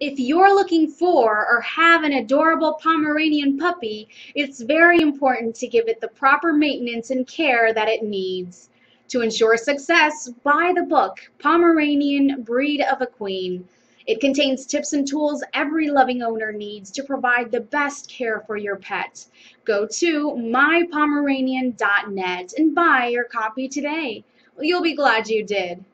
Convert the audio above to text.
If you're looking for or have an adorable Pomeranian puppy, it's very important to give it the proper maintenance and care that it needs. To ensure success, buy the book, Pomeranian Breed of a Queen. It contains tips and tools every loving owner needs to provide the best care for your pet. Go to mypomeranian.net and buy your copy today. You'll be glad you did.